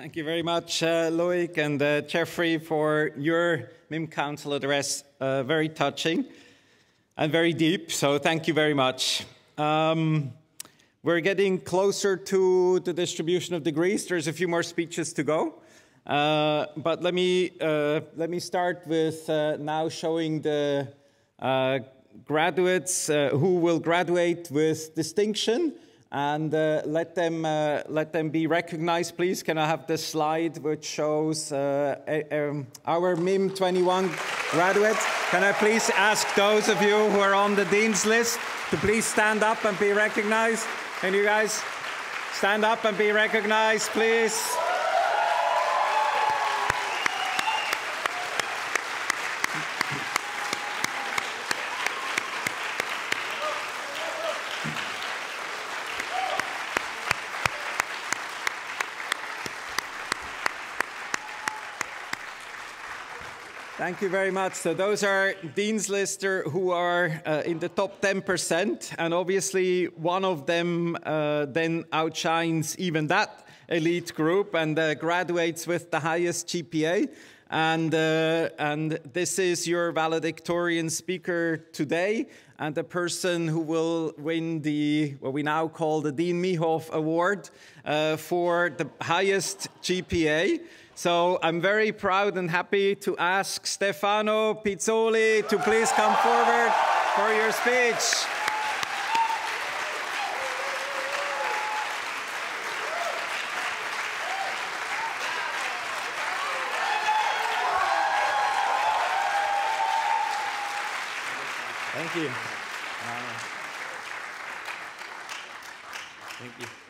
Thank you very much, uh, Loic and uh, Jeffrey, for your MIM Council address. Uh, very touching and very deep, so thank you very much. Um, we're getting closer to the distribution of degrees. There's a few more speeches to go. Uh, but let me, uh, let me start with uh, now showing the graduates who will graduate with distinction and uh, let them uh, let them be recognized, please. Can I have the slide which shows uh, um, our MIM 21 graduates? Can I please ask those of you who are on the dean's list to please stand up and be recognized? Can you guys stand up and be recognized, please? Thank you very much. So those are Dean's Lister who are uh, in the top 10%, and obviously one of them uh, then outshines even that elite group and uh, graduates with the highest GPA. And, uh, and this is your valedictorian speaker today, and the person who will win the, what we now call the Dean Mihov Award uh, for the highest GPA. So I'm very proud and happy to ask Stefano Pizzoli to please come forward for your speech. Thank you. Uh, thank you.